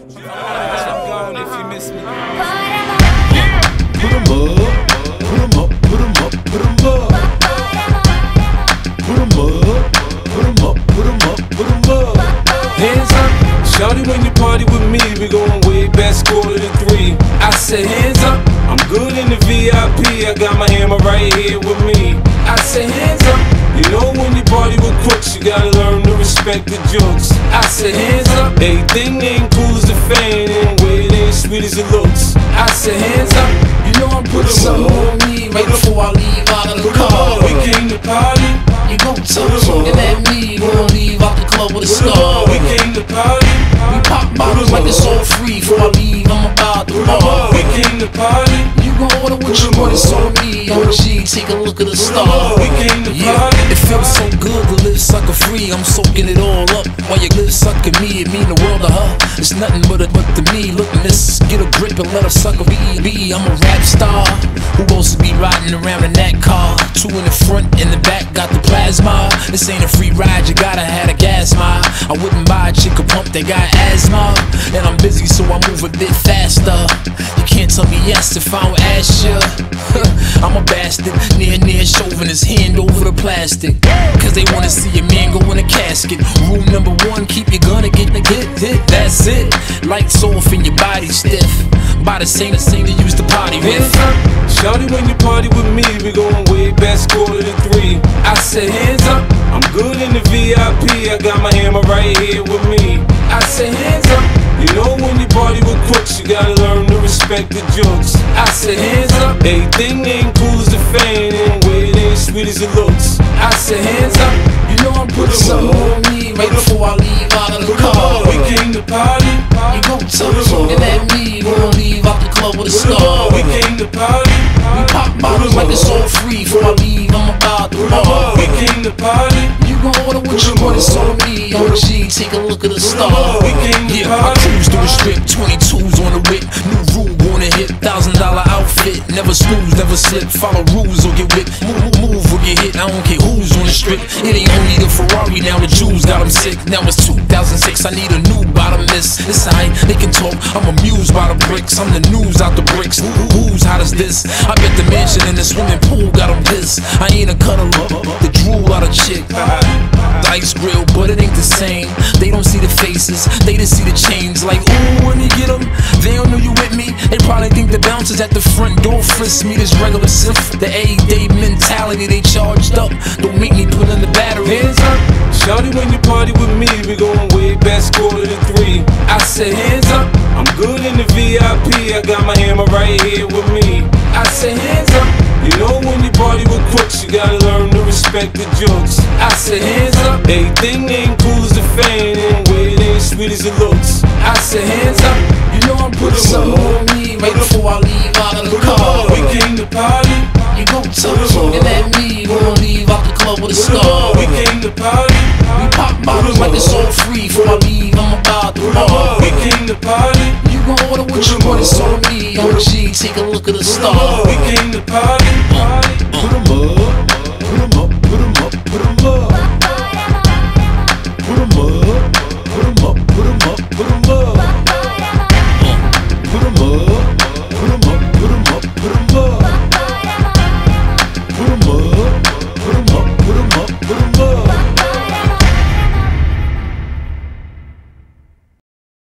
'em up, put 'em up, put 'em up, put 'em up. Up, up, up, up. Hands up. Shawty, when you party with me, we going way back, quarter to three. I said, hands up. I'm good in the VIP. I got my hammer right here with me. I said, hands up. You know when you party with crooks, you gotta learn to respect the jokes. I said, hands up. Everything ain't cool sweet as it looks. I said, hands up. You know I'm putting some on me right before I leave out of the car. We came to party. You gon' tell looking at me, we gon' leave out the club with a star. We came to party. We pop bottles like it's all free. Before I leave, I'm about to bar. We came to party. You gon' order what you want, it's on me. I'm take a look at the star. We came to Yeah, party. it feels so good to live sucker free. I'm soaking it all up while you live sucking me. It mean the world to her. It's nothing but a but to me. Look, miss, get a grip and let a sucker be. be. I'm a rap star who supposed to be riding around in that car. Two in the front, in the back, got the plasma. This ain't a free ride, you gotta have a gas mile. I wouldn't buy a chick a pump that got asthma. And I'm busy, so I move a bit faster. You can't tell me yes if I don't ask you. I'm a bastard, near near shoving his hand over plastic. Cause they wanna see a man go in a casket. Rule number one, keep your gun and get the hit, hit, that's it. Lights off and your body stiff. By the same, the same they used to party with. Shawty, when you party with me, we going way back, quarter to three. I said, hands up. I'm good in the VIP. I got my hammer right here with me. I said, hands up. You know when you party with crooks, you gotta learn to respect the jokes. I said, hands up. Everything ain't cool as a fan, sweet as it looks. I said, hands up. You know I'm putting Something on me right before I leave out of the car. We came to party. You gon' tell looking at me, we gon' leave out the club with a star. We came to party. We pop bottles like it's all free. Before I leave, I'm about the bar. We came to party. You gon' order what you want, it's on me. I'm take a look at the star. We came to Yeah, I party. cruise through the strip, 22s on the whip. New rule on the hip, thousand dollar outfit. Never snooze, never slip. Follow rules I don't care who's on the strip. It ain't only the Ferrari, now the Jews got 'em sick. Now it's 2006, I need a new bottomless. It's alright, they can talk. I'm amused by the bricks. I'm the news out the bricks. Who, who- who's hot as this? I bet the mansion in the swimming pool got got 'em pissed. I ain't a cuddler, the drool out of chick. Dice grill, but it ain't the same. They don't see the faces, they just see the chains. Like, ooh, when you get them, they don't know you with me. They probably think the bouncers at the front door frisk me this regular sif. The A-day mentality, they charged up. Don't make me put in the battery. Hands up. Shawty, when you party with me, we going way back, quarter to three. I said, hands up. I'm good in the VIP. I got my hammer right here with me. I said, hands up. You know when you party with crooks, you gotta learn to respect the jokes. I said, hands up. Everything ain't cool as a fan, and way it ain't sweet as it looks. I said, hands up. You know I'm putting some on me right before I leave out of the car. We came to party. You gon' tell looking at me, leave out the club with a scar. We came to party. We pop bottles like it's all free. Before my leave, I'm about to bar. We came to party. You gon' order what you want, it's on me. I'm take a look at the star. We came to party. Put 'em up,